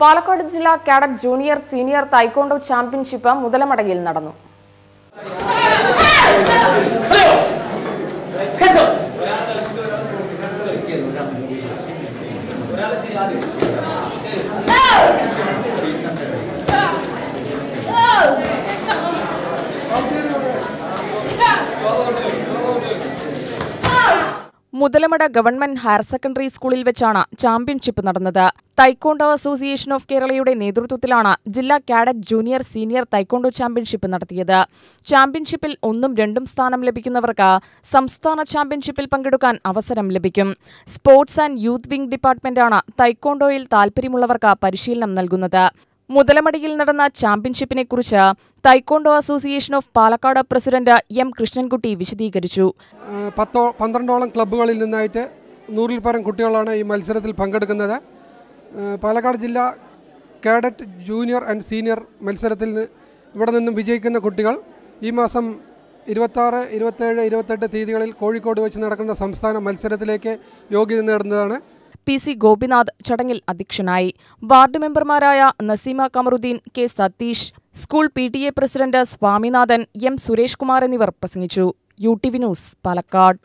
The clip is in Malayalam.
പാലക്കാട് ജില്ലാ cadet junior senior taekwondo championship മുതലമടയിൽ നടന്നു. മുതലമട ഗവൺമെന്റ് ഹയർ സെക്കൻഡറി സ്കൂളിൽ വെച്ചാണ് ചാമ്പ്യൻഷിപ്പ് നടന്നത്. തൈക്കോണ്ടോ അസോസിയേഷൻ ഓഫ് കേരളയുടെ നേതൃത്വത്തിലാണ് ജില്ലാ cadet junior senior taekwondo championship നടത്തിയത്. ചാമ്പ്യൻഷിപ്പിൽ ഒന്നും രണ്ടും സ്ഥാനം ലഭിക്കുന്നവർക്ക് സംസ്ഥാന ചാമ്പ്യൻഷിപ്പിൽ പങ്കെടുക്കാൻ അവസരം ലഭിക്കും. സ്പോർട്സ് ആൻഡ് യൂത്ത് വിംഗ് ഡിപ്പാർട്ട്മെന്റാണ് തൈക്കോണ്ടോയിൽ താൽപര്യമുള്ളവർക്ക് പരിശീലനം നൽകുന്നത്. മുതലമടിയിൽ നടന്ന ചാമ്പ്യൻഷിപ്പിനെക്കുറിച്ച് taekwondo association of Palakkad president M Krishnankutty വിശദീകരിച്ചു. പത്തോ പന്ത്രണ്ടോളം ക്ലബ്ബുകളിൽ നിന്നായിട്ട് നൂറിൽ പരം കുട്ടികളാണ് ഈ മത്സരത്തിൽ പങ്കെടുക്കുന്നത്. പാലക്കാട് ജില്ല കേഡറ്റ് ജൂനിയർ ആൻഡ് സീനിയർ മത്സരത്തിൽ ഇവിടെ നിന്നും വിജയിക്കുന്ന കുട്ടികൾ ഈ മാസം ഇരുപത്താറ് ഇരുപത്തേഴ് ഇരുപത്തെട്ട് തീയതികളിൽ കോഴിക്കോട് വെച്ച് നടക്കുന്ന സംസ്ഥാന മത്സരത്തിലേക്ക് യോഗ്യത നേടുന്നതാണ്. പി സി ഗോപിനാഥ് ചടങ്ങിൽ അധ്യക്ഷനായി. വാർഡ് മെമ്പർമാരായ Naseema Kamaruddeen K Satheesh school P T A president Swaminathan M Suresh Kumar എന്നിവർ പ്രസംഗിച്ചു. U T V news Palakkad.